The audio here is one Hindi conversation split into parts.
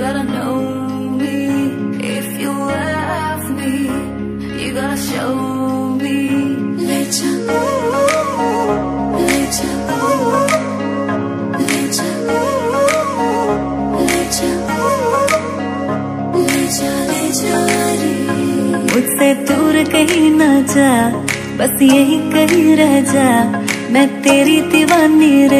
gotta know me If you love me You gotta show me Later Later Later Later Later मुझसे दूर कहीं ना जा बस यही कहीं रह जा मैं तेरी दीवानी रे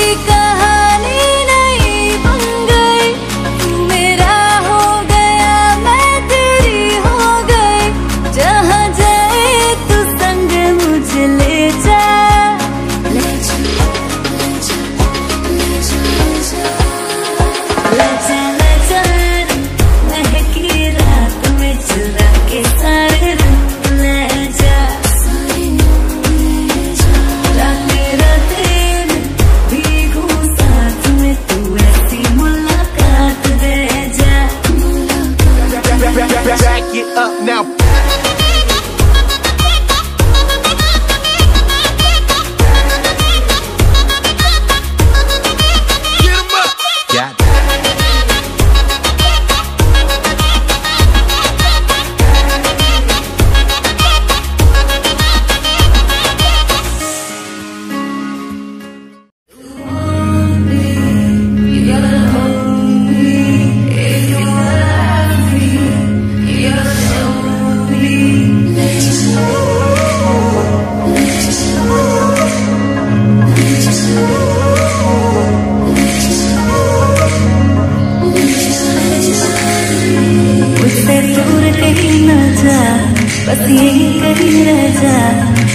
बस यही कहीं रह जा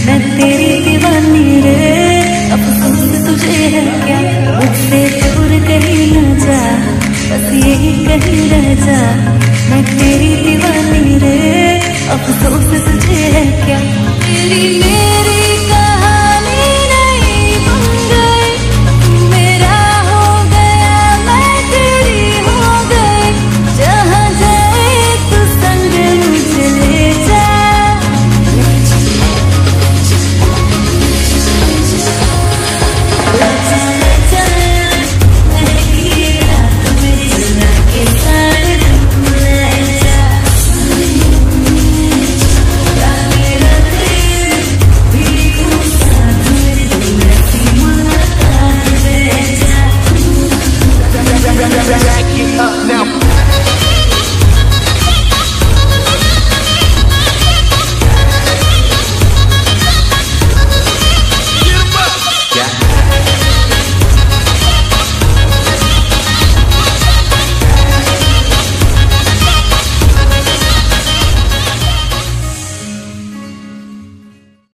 मैं तेरी दीवानी रे अब तुझे है क्या मुझसे दूर कहीं न जा बस यही कहीं रह जा, मैं तेरी